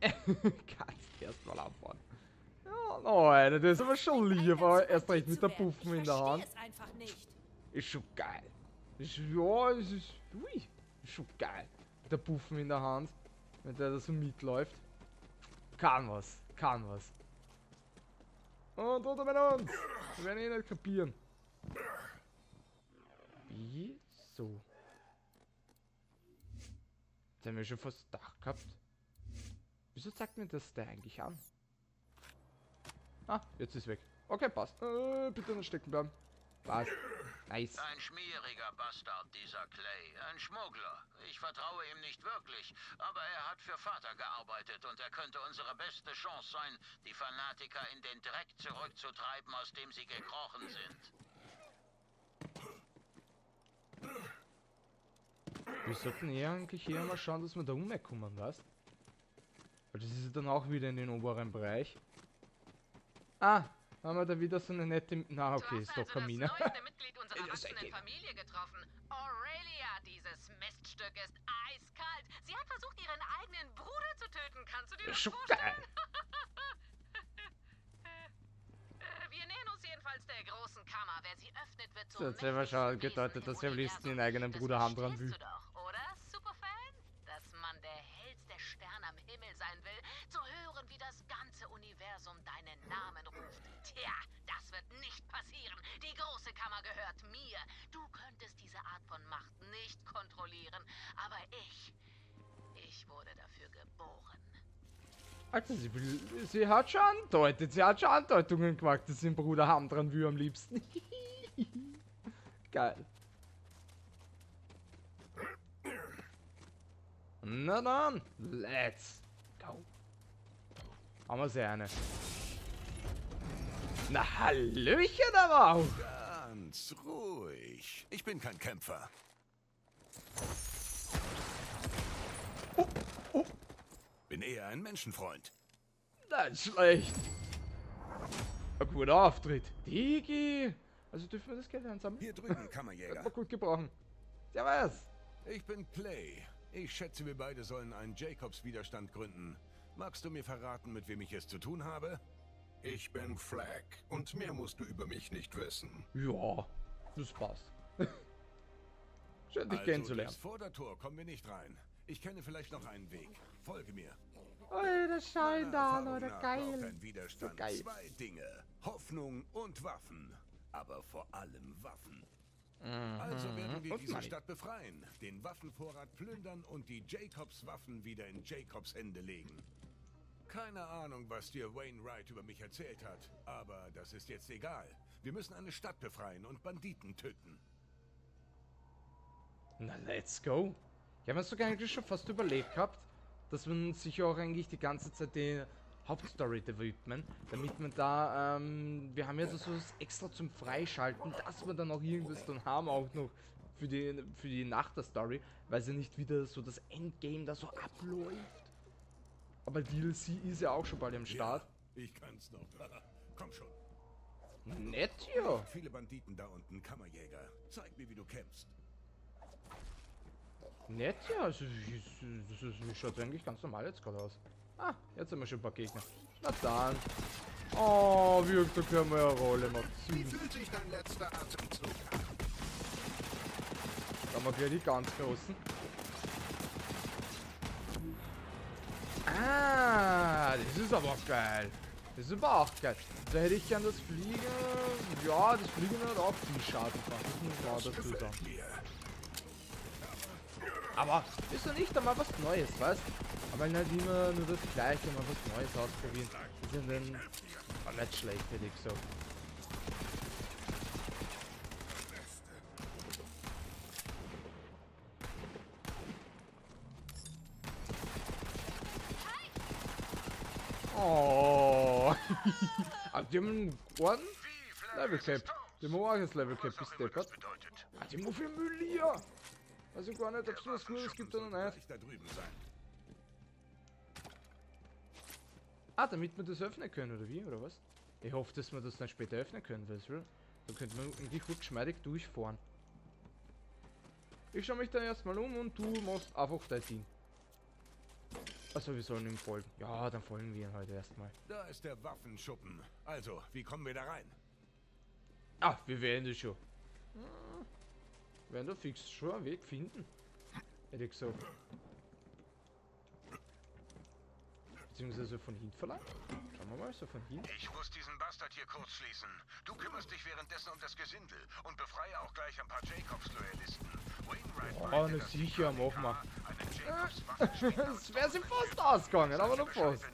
Kannst erstmal abfahren. Ja, oh, Alter, das ist aber schon lieb, aber erst recht mit der Puffen in der Hand. Ist schon geil. Ist, ja, es ist, ui, ist schon geil. Mit der Puffen in der Hand, wenn der da so mitläuft. Kann was, kann was. Und runter mit uns! Wir werden eh nicht kapieren. Wieso? Jetzt haben wir schon fast das Dach gehabt. Wieso zeigt mir das der eigentlich an? Ah, jetzt ist weg. Okay, passt. Äh, bitte noch stecken bleiben. Passt. Nice. Ein schmieriger Bastard, dieser Clay. Ein Schmuggler. Ich vertraue ihm nicht wirklich. Aber er hat für Vater gearbeitet und er könnte unsere beste Chance sein, die Fanatiker in den Dreck zurückzutreiben, aus dem sie gekrochen sind. Wir sollten eher eigentlich eher mal schauen, dass wir da umkommen, weißt Weil das ist dann auch wieder in den oberen Bereich. Ah, haben wir da wieder so eine nette... Na, okay, ist doch also Kamina. Das Mitglied unserer wachsenden Familie getroffen. Aurelia, dieses Miststück ist eiskalt. Sie hat versucht, ihren eigenen Bruder zu töten. Kannst du dir das vorstellen? geil. Wir nähern uns jedenfalls der großen Kammer. Wer sie öffnet, wird zum Das hat selber schon gedeutet, dass er am liebsten den Universum. eigenen Bruder haben dran verstehst will. du doch, oder, Superfan? Dass man der hellste Stern am Himmel sein will, zu hören, wie das ganze Universum deinen Namen ruft. Tja, das wird nicht passieren. Die große Kammer gehört mir. Du könntest diese Art von Macht nicht kontrollieren, aber ich, ich wurde dafür geboren. Alter, sie. Sie hat schon andeutet, sie hat schon Andeutungen gemacht, dass sie den Bruder haben dran will am liebsten. Geil. Na dann, let's. Haben wir sie eine. Na, Hallöchen aber auch. Ganz ruhig. Ich bin kein Kämpfer. Bin eher ein Menschenfreund. Nicht schlecht. Ein guter Auftritt. Digi. Also dürfen wir das Geld einsammeln? Hier drüben, Kann Kammerjäger. man gut gebrauchen. Servus. Ich bin Clay. Ich schätze, wir beide sollen einen Jacobs-Widerstand gründen. Magst du mir verraten, mit wem ich es zu tun habe? Ich bin Flag und mehr musst du über mich nicht wissen. Ja, das passt. Schön, dich Also, kennenzulernen. durchs Vordertor kommen wir nicht rein. Ich kenne vielleicht noch einen Weg. Folge mir. Alter, Schein da, Meiner Leute, geil. ein Widerstand So geil. zwei Dinge. Hoffnung und Waffen. Aber vor allem Waffen. Mhm. Also werden wir Und diese Money. Stadt befreien, den Waffenvorrat plündern und die Jacobs-Waffen wieder in Jacobs Hände legen. Keine Ahnung, was dir Wainwright über mich erzählt hat, aber das ist jetzt egal. Wir müssen eine Stadt befreien und Banditen töten. Na, let's go. Habe mir sogar eigentlich schon fast überlegt gehabt, dass man sich auch eigentlich die ganze Zeit die Hauptstory widmen, damit man da, ähm, wir haben ja so was extra zum Freischalten, dass wir dann auch irgendwas dann haben, auch noch für die, für die Nacht der Story, weil sie nicht wieder so das Endgame da so abläuft. Aber DLC ist ja auch schon bald am Start. Ja, ich kann's noch. Komm schon. Nett hier. Viele Banditen da unten, Kammerjäger. Zeig mir, wie du kämpfst. Nett, ja. Also, das schaut eigentlich ganz normal jetzt gerade aus. Ah, jetzt haben wir schon ein paar Gegner. Na dann. Oh, wie da können wir eine Rolle machen. Wie fühlt sich dein letzter Atemzug an? Da haben wir gleich die ganz großen. Ah, das ist aber geil. Das ist aber auch geil. Da hätte ich gern das Fliegen. Ja, das Fliegen hat auch viel Schaden gemacht. Das muss man auch dazu sagen. Aber ist doch nicht einmal was Neues, weißt Aber nicht immer nur das Gleiche, mal was Neues ausprobieren. Ist ja dann nicht schlecht, hätte ich gesagt. Oh. Orden? Level Cap. Haben auch das Level Cap gesteppert. Ah, die viel Müll hier. Ich gar nicht, ob es was Gutes gibt oder nicht. Gleich da drüben sein. Ah, damit wir das öffnen können, oder wie? Oder was? Ich hoffe, dass wir das dann später öffnen können, weißt du? Dann könnte man irgendwie gut geschmeidig durchfahren. Ich schaue mich dann erstmal um und du machst einfach dein Ding. Also wir sollen ihm folgen. Ja, dann folgen wir ihm heute erstmal. Da ist der Waffenschuppen. Also, wie kommen wir da rein? Ah, wir werden das schon. Hm, werden da fix schon einen Weg finden. Hätte ich gesagt. Beziehungsweise von hinten vielleicht. Schauen wir mal, so von hinten. Ich muss diesen Bastard hier kurz schließen. Du kümmerst dich währenddessen um das Gesindel und befreie auch gleich ein paar Jacobs-Loyalisten. Oh, die sicher, mach mal. Es wäre sie fast ausgegangen, aber noch fast.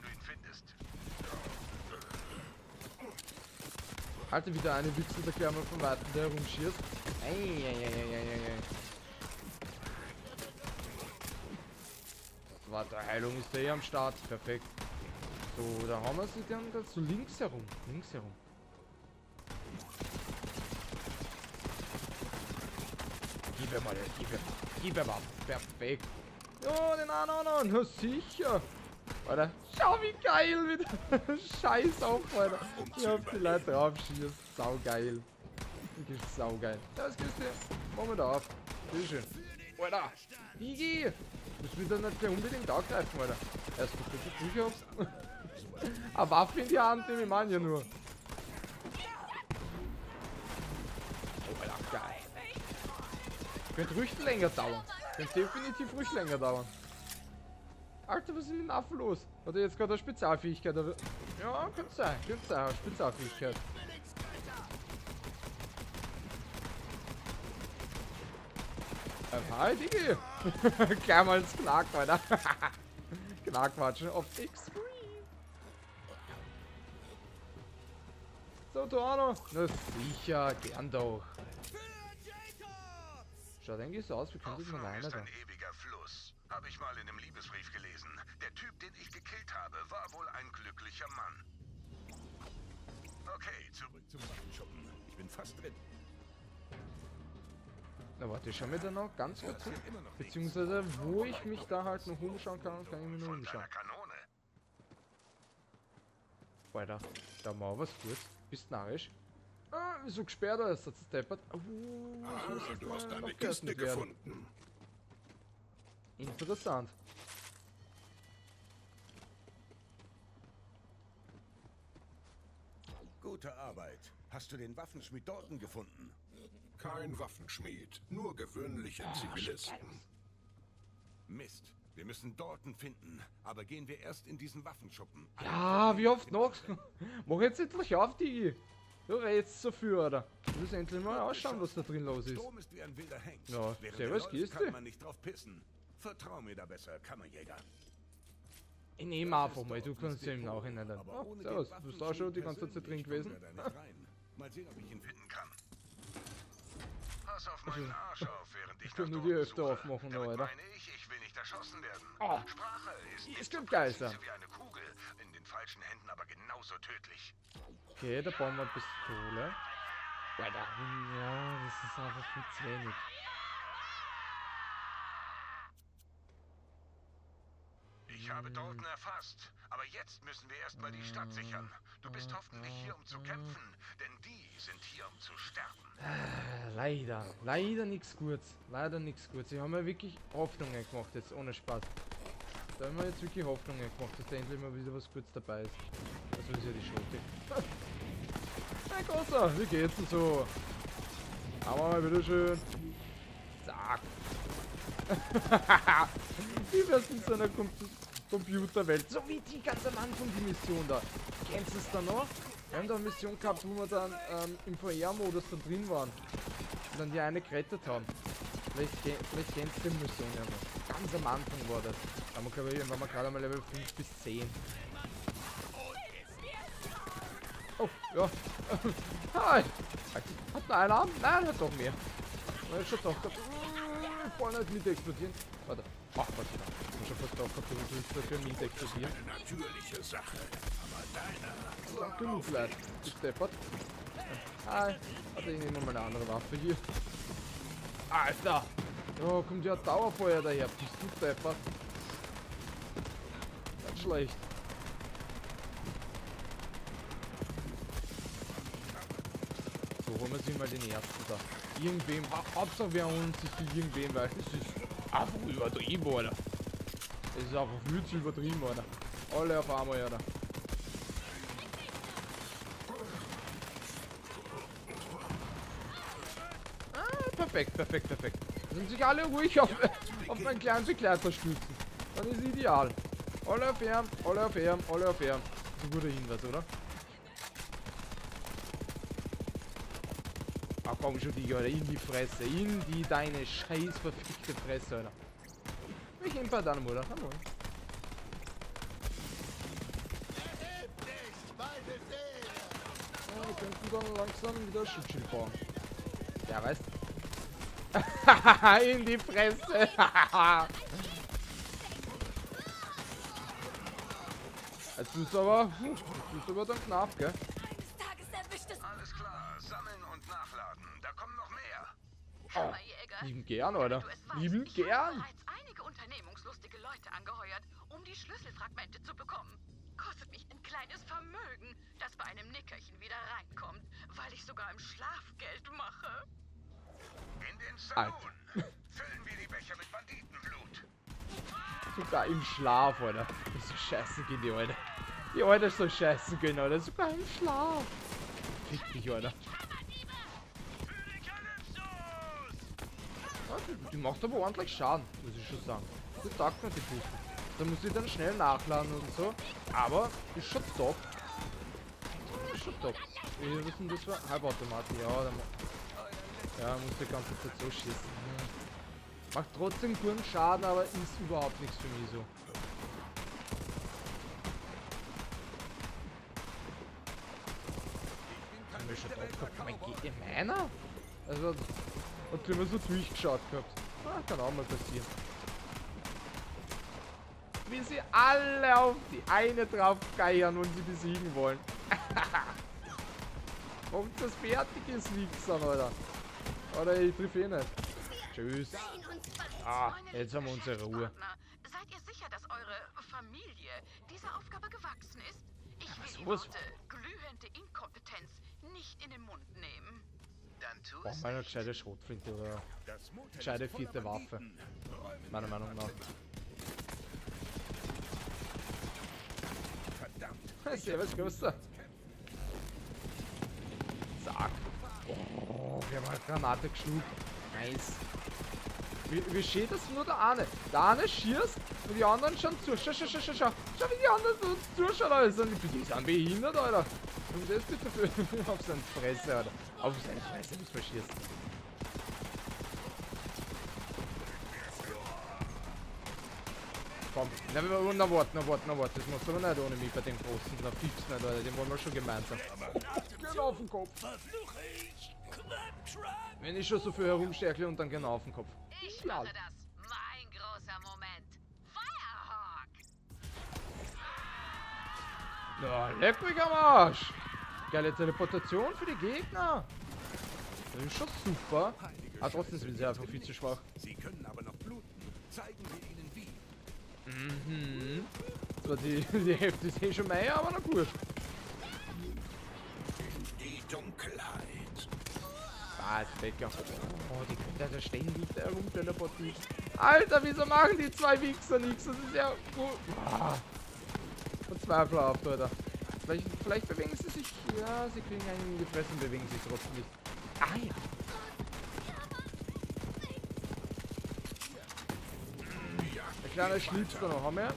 Alter, wieder eine Wichse, der mal von Weitem der herumschießt. Eieieiei. Warte, Heilung ist eh am Start. Perfekt. So, da haben wir sie dann dazu links herum. Links herum. Gib ihm mal, gib ihm. Gib ihm ab. Perfekt. Ja, den anderen, na sicher. Alter, schau wie geil wieder. Scheiß auf, Alter. Ich hab die Leute drauf. Sau geil. Wirklich sau geil. Ja, was gibt's dir? Mach mal da auf. Bitteschön. Alter, Bigi! Das wird dann nicht unbedingt angreifen, Alter. Erst mal bitte sicher hab's. Eine Waffe in die Hand nehme ich meine ja nur. Oh, Alter, geil. Könnte ruhig länger dauern. Könnte definitiv ruhig länger dauern. Alter, was ist mit dem Affen los? Hat er jetzt gerade eine Spezialfähigkeit? Ja, könnte sein. Könnte sein, eine Spezialfähigkeit. Ähm, hi, mal ins Knack, Alter. Knackquatschen auf Extreme. So, Torno. Na sicher, gern doch. Schaut eigentlich so aus, wie könnte man Hoffnung einer ist da? ein ewiger Fluss. Habe ich mal in einem Liebesbrief gelesen. Der Typ, den ich gekillt habe, war wohl ein glücklicher Mann. Okay, zurück zum Waffenschuppen. Ich bin fast drin. Na warte, ich schau mir da noch ganz kurz hin. Beziehungsweise, wo ich mich da halt noch umschauen kann, kann ich mir Von umschauen. Alter, da mal was kurz. Bist narrisch? Ah, wieso gesperrt er ist, das deppert. Oh, Ah, du hast mal eine noch Kiste gefunden. Interessant. Gute Arbeit. Hast du den Waffenschmied Dalton gefunden? Kein Waffenschmied, nur gewöhnliche Zivilisten. Mist. Wir müssen Dalton finden. Aber gehen wir erst in diesen Waffenschuppen. Ja, wie oft noch? Mach jetzt endlich auf. Du redest so viel, oder? Du musst endlich mal ausschauen, was da drin los ist. Strom ist wie ein wilder Hengst. Ja, servus, er läuft, grüß kann man nicht drauf pissen. Vertrau mir da besser, Kammerjäger. Ich nehme einfach mal, du kannst ja im Nachhinein Oh, servus, du bist auch schon die ganze Zeit drin gewesen. Mal sehen, ob ich ihn finden kann. Pass auf meinen Arsch auf, während ich ich nach die Hälfte suche. aufmachen, Damit Alter. meine ich, ich will nicht erschossen werden. Oh. Sprache ist Die nicht ist so wie eine Kugel, in den falschen Händen aber genauso tödlich. Okay, da bauen wir Pistole. Alter, ja, das ist einfach viel zu wenig. Ich habe Dalton erfasst, aber jetzt müssen wir erstmal die Stadt sichern. Du bist hoffentlich hier, um zu kämpfen, denn die sind hier, um zu sterben. Äh, Leider, leider nichts Gutes. Leider nichts Gutes. Ich habe mir wirklich Hoffnungen gemacht, jetzt ohne Spaß. Da haben wir jetzt wirklich Hoffnungen gemacht, dass da endlich mal wieder was Gutes dabei ist. Also ist ja die Schuld. Hey Großer, wie geht's denn so? Aber mal bitteschön. Zack. wie wär's in so einer Com Computerwelt? So wie die ganz am Anfang die Mission da. Kennst du es da noch? Wir haben da eine Mission gehabt, wo wir dann ähm, im VR-Modus da drin waren. Und dann die eine gerettet haben. Vielleicht, ke vielleicht kennst du die Mission ja noch. Ganz am Anfang war das. Da haben wir, ich, waren wir gerade mal Level 5 bis 10. Oh, ja. Hi. Hat nur einen Arm? Nein, hat doch mehr. Na, ist schon doch. doch. Mm, Voll nicht mit explodieren. Warte. Ach, Dank. Ich bin schon fast drauf gehabt, du willst dafür mit explodieren. Eine natürliche Sache. Lang genug, Leute. Ich deppert. Hi. Warte, ich nehme mal eine andere Waffe hier. Alter! Oh, kommt ja Dauerfeuer daher. Bist du deppert? Ganz schlecht. So, holen wir sie mal den ersten da. Irgendwem, ha Hauptsache wer uns ist die irgendwem, weil das ist einfach übertrieben, oder? Das ist einfach viel zu übertrieben, Alter. Alle auf einmal, Alter. Ah, perfekt, perfekt, perfekt. Sind sich alle ruhig auf, auf meinen kleinen Begleiter stützen. Dann ist ideal. Alle auf Arm, alle auf Arm, alle auf Arm. So guter Hinweis, oder? Ach komm schon, Digga, Alter. In die Fresse. In die deine scheiß verfickte Fresse, Alter. Ich bei deiner Mutter. Hallo. Wir könnten dann langsam wieder Schutzschild bauen. Ja, weißt In die Fresse. Jetzt ist aber, jetzt ist aber dann knapp, gell? Eines Tages erwischt es Alles klar, sammeln und nachladen. Da kommen noch mehr. Hammerjäger. Lieben gern, oder? Du Lieben gern. bereits einige unternehmungslustige Leute angeheuert, um die Schlüsselfragmente zu bekommen. Kostet mich ein kleines Vermögen, das bei einem Nickerchen wieder reinkommt, weil ich sogar im Schlaf Geld mache. In den Saloon. Füllen wir die Becher mit Banditenblut. Sogar im Schlaf, Alter. Das so scheiße gehen die, Alter. Die Alter ist so scheiße gehen, Alter. Sogar im Schlaf. Fick dich, Alter. Die, macht aber ordentlich Schaden, muss ich schon sagen. Das sagt man die Puppe. Da muss ich dann schnell nachladen und so. Aber ist schon top. Ist schon top. Wie wissen das war? Halbautomaten, ja. Dann, ja, muss die ganze Zeit so schießen. Macht trotzdem guten Schaden, aber ist überhaupt nichts für mich so. Drauf gehabt, mein Ge meiner? Also, hat immer so durchgeschaut gehabt. Ah, kann auch mal passieren. Wie sie alle auf die eine drauf geiern und sie besiegen wollen. Ob das fertig ist, liegt's dann, Alter. Oder ich triff eh nicht. Tschüss. Ah, jetzt haben wir unsere Ruhe. Seid ihr sicher, dass eure Familie dieser Aufgabe gewachsen ist? Ich will die Worte glühende Inkompetenz nicht in den Mund nehmen. Dann tu Brauchen es wir eine gescheite Schrotflinte oder gescheite vierte Waffe. Meiner Meinung nach. Verdammt. Servus, Großer. Zack. Oh, wir haben eine Granate geschluckt. Nice. Wie, wie schön, dass nur der eine. Der eine schießt und die anderen schauen zu. Schau, schau, schau, schau, schau. Schau, wie die anderen so zuschauen, Alter. Die die sind behindert, Alter. Und das bitte für, auf seine Fresse, Alter. Auf seine Fresse, nicht verschießt. Komm, na, na, na, warte, na, warte, na, warte. Das machst du aber nicht ohne mich bei dem Großen. Na, fix nicht, Alter. Den wollen wir schon gemeinsam. Genau auf den Kopf. Wenn ich schon so viel herumstärkle und dann genau auf den Kopf. Ich mache das. Mein großer Moment. Firehawk! Na, leck mich am Arsch. Geile Teleportation für die Gegner. Das ist schon super. Aber trotzdem Scheiße, sind sie einfach viel zu schwach. Sie können aber noch bluten. Zeigen wir ihnen wie. Mhm. Zwar die, die Hälfte ist eh schon mehr, aber na gut. Was, Becker? Oh, die können da ständig da rumteleportieren. Alter, wieso machen die zwei Wichser nichts? Das ist ja... gut. Ah. Verzweifelhaft, Alter. Vielleicht, vielleicht bewegen sie sich... Ja, sie kriegen einen in die Fresse und bewegen sich trotzdem nicht. Ah ja. Der kleine schließt da noch. Haben wir? Ja,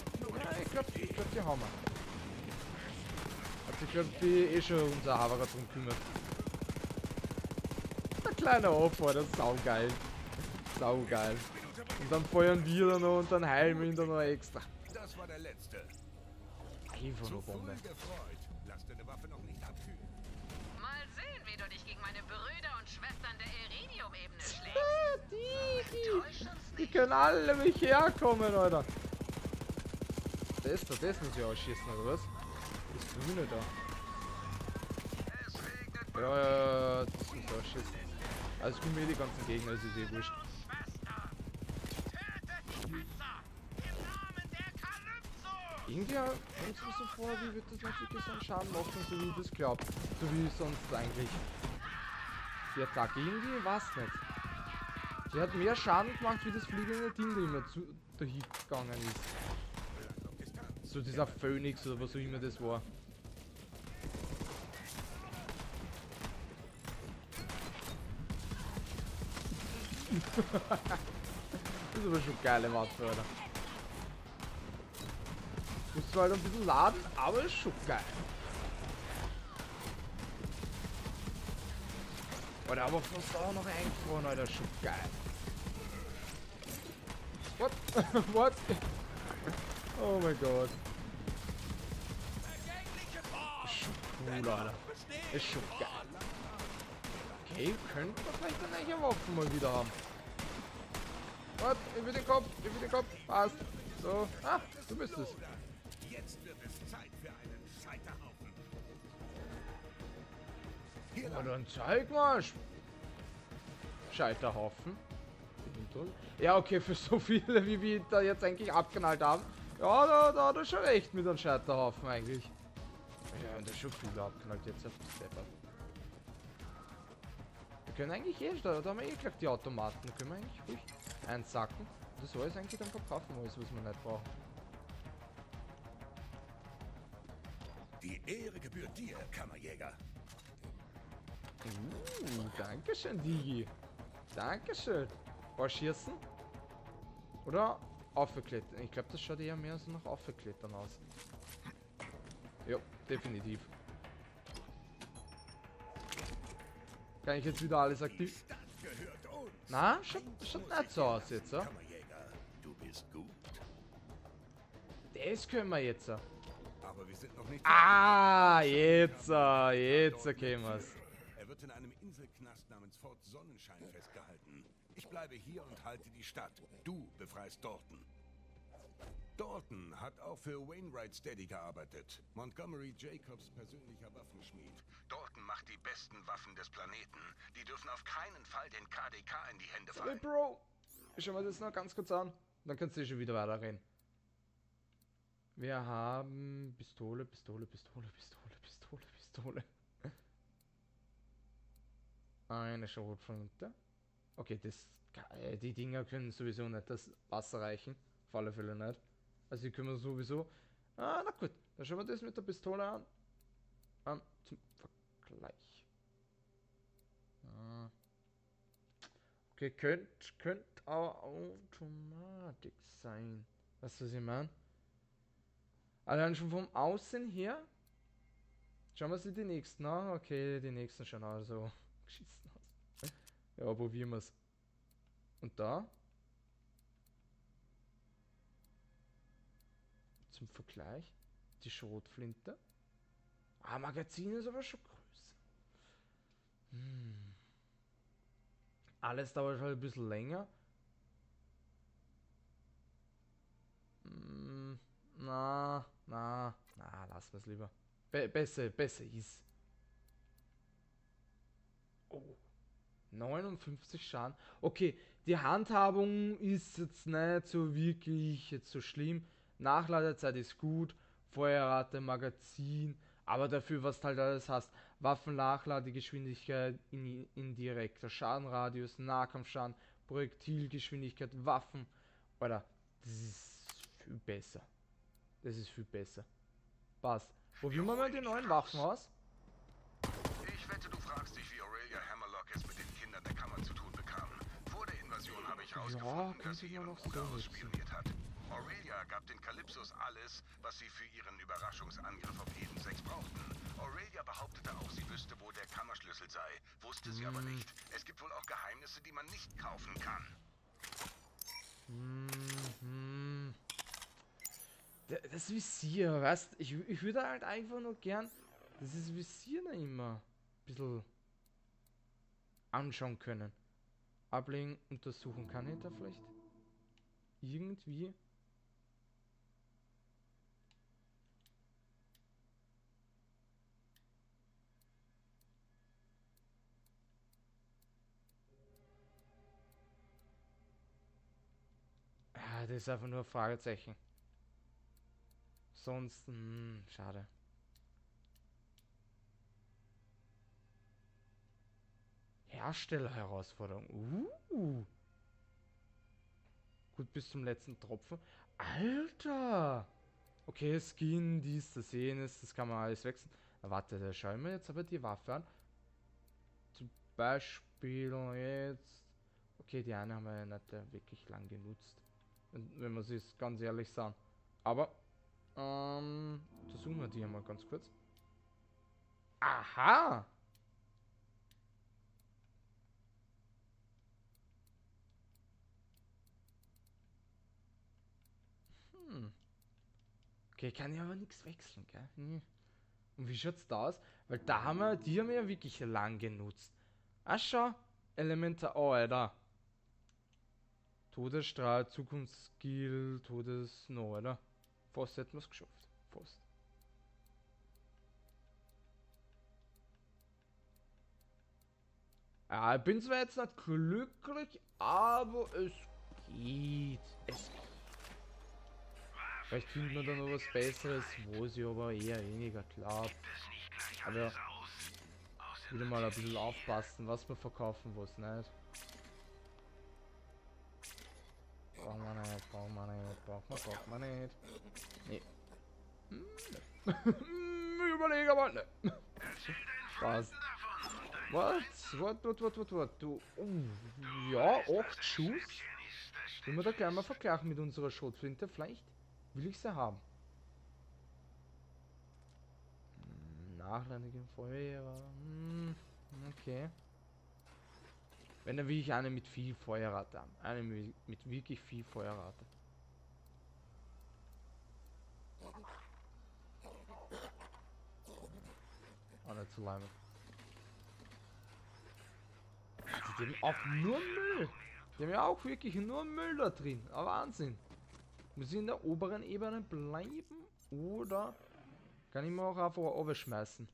ich glaube, ich glaub, die haben wir. Hat sich, glaub die eh schon unser Haverer drum kümmert. Der kleine Opfer, das ist saugeil. Saugeil. Und dann feuern wir da noch und dann heilen wir ihn da noch extra. Das war der letzte. Einfach nur Bombe. Lass deine Waffe noch nicht abkühlen. Mal sehen, wie du dich gegen meine Brüder und Schwestern der Iridium-Ebene schlägst. Die, die, die können alle mich herkommen, Alter. Das da, das muss ich ausschießen, oder was? Das Grüne da. Ja, ja, ja, das muss ich ausschießen. Also ich mir die ganzen Gegner, das ist eh wurscht. Der. Irgendwie kommt es mir so vor, wie wird das nicht wirklich so einen Schaden machen, so wie ich das glaubt. So wie sonst eigentlich. Die Attacke. Irgendwie was nicht. Die hat mehr Schaden gemacht, wie das fliegende Ding, da immer zu dahin gegangen ist. so dieser Phönix oder was auch immer das war. Das ist aber schon geile Waffe, Alter. Muss zwar halt ein bisschen laden, aber ist schon geil. Alter, aber fast auch noch eingefroren, Alter, schon geil. What? What? Oh mein Gott. Schon cool, Alter. Ist schon geil. Okay, könnte man vielleicht eine Waffe mal wieder haben. What? Ich will den Kopf, ich will den Kopf. Passt. So. Ah, du bist es. Jetzt wird es Zeit für einen Scheiterhaufen. Hier Na dann zeig mal. Sch- Scheiterhaufen. Ja, okay, für so viele, wie wir da jetzt eigentlich abknallt haben. Ja, da, da hat er schon recht mit einem Scheiterhaufen eigentlich. Ja, und ist schon viel abknallt jetzt auf das Stepper. Wir können eigentlich eh, da, da haben wir eh gleich die Automaten. Da können wir eigentlich ruhig einsacken. Das alles eigentlich dann verkaufen, alles, was wir nicht brauchen. Die Ehre gebührt dir, Kammerjäger. Uh, Dankeschön, Digi. Dankeschön. War schießen? Oder aufgeklettert? Ich glaube, das schaut eher mehr so nach aufgeklettern aus. Ja, definitiv. Kann ich jetzt wieder alles aktiv? Na, schaut, schaut nicht so aus jetzt? Kammerjäger, du bist gut. Das können wir jetzt. Aber wir sind noch nicht... Ah, jetzt, ah, jetzt erkennen wir's. Er wird in einem Inselknast namens Fort Sonnenschein festgehalten. Ich bleibe hier und halte die Stadt. Du befreist Dalton. Dalton hat auch für Wainwright Steady gearbeitet. Montgomery Jacobs persönlicher Waffenschmied. Dalton macht die besten Waffen des Planeten. Die dürfen auf keinen Fall den KDK in die Hände Hey, fallen. Bro. Schauen wir das noch ganz kurz an. Dann kannst du schon wieder weiterreden. Wir haben Pistole, Pistole, Pistole, Pistole, Pistole, Pistole. Eine Schrotflinte. Okay, das, äh, die Dinger können sowieso nicht das Wasser reichen. Auf alle Fälle nicht. Also die können wir sowieso. Ah, na gut. Dann schauen wir das mit der Pistole an. An zum Vergleich. Ah. Okay, könnte könnt auch Automatik sein. Weißt du, was ich meine? Allein schon vom Aussehen her. Schauen wir sie die nächsten an. Okay, die nächsten schauen also geschissen aus. Ja, probieren wir es. Und da? Zum Vergleich. Die Schrotflinte. Ah, Magazin ist aber schon größer. Hm. Alles dauert halt ein bisschen länger. Mm, na, na, na, lassen wir es lieber. Be besser, besser ist. Oh. 59 Schaden. Okay, die Handhabung ist jetzt nicht so wirklich jetzt so schlimm. Nachladezeit ist gut. Feuerrate, Magazin. Aber dafür, was du halt alles hast. Waffennachladegeschwindigkeit, in, indirekter Schadenradius, Nahkampfschaden, Projektilgeschwindigkeit, Waffen. Alter, das ist viel besser. Das ist viel besser. Passt. Probieren wir mal die neuen Waffen aus. Ich wette, du fragst dich, wie Aurelia Hammerlock es mit den Kindern der Kammer zu tun bekam. Vor der Invasion habe ich herausgefunden, könnte dass sie Bruder so ausspioniert hat. Aurelia gab den Calypsos alles, was sie für ihren Überraschungsangriff auf Eden 6 brauchten. Aurelia behauptete auch, sie wüsste, wo der Kammerschlüssel sei. Wusste sie aber nicht. Es gibt wohl auch Geheimnisse, die man nicht kaufen kann. Mhm. Das Visier, weißt ich, ich würde halt einfach nur gern dieses Visier da immer ein bisschen anschauen können. Ablegen, untersuchen. Kann ich da vielleicht irgendwie. Ah, das ist einfach nur Fragezeichen. Sonst, hm, schade. Herstellerherausforderung. Uh. Gut bis zum letzten Tropfen. Alter! Okay, Skin, dies, das, jenes, das kann man alles wechseln. Na, warte, da schauen wir jetzt aber die Waffe an. Zum Beispiel jetzt. Okay, die eine haben wir nicht wirklich lang genutzt. Wenn wir es ganz ehrlich sagen. Aber, ähm, untersuchen wir die einmal ganz kurz. Aha! Hm. Okay, kann ja aber nichts wechseln, gell? Und wie schaut's da aus? Weil da haben wir, die haben wir ja wirklich lang genutzt. Ach schau, Elemente, oh, Alter. Todesstrahl, Zukunftsskill, Todes, no, oder? Fast hätten wir es geschafft. Fast. Ja, ich bin zwar jetzt nicht glücklich, aber es geht. Es geht. Vielleicht findet man dann noch was Besseres, wo sie aber eher weniger glaubt. Aber wieder mal ein bisschen aufpassen, was wir verkaufen, was nicht. Brauchen wir nicht, brauchen wir nicht, brauchen wir, brauchen wir nicht. Nee. Ne. Überlege mal, ne. Spaß. Was? Was, was, was, was, was? Du, oh, ja, 8 Schuss. Können wir da gleich mal vergleichen mit unserer Schrotflinte? Vielleicht will ich sie haben. Hm, Nachlandigen Feuer. Hm, okay. Wenn dann will ich eine mit viel Feuerrate haben. Eine mit, wirklich viel Feuerrate. Oh, nicht zu lange. Die haben auch nur Müll. Die haben ja auch wirklich nur Müll da drin. Aber Wahnsinn. Muss ich in der oberen Ebene bleiben? Oder kann ich mir auch einfach schmeißen?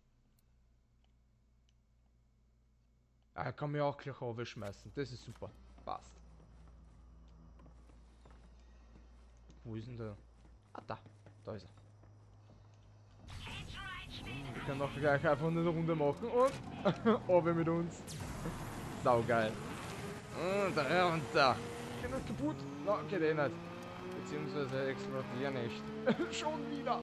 Ah, kann mir auch gleich schmeißen. Das ist super. Passt. Wo ist denn der? Ah, da. Da ist er. Wir können auch gleich einfach eine Runde machen und oben mit uns. Saugeil. Und runter. Geht das kaputt? Na, geht eh nicht. Beziehungsweise explodieren nicht. Schon wieder.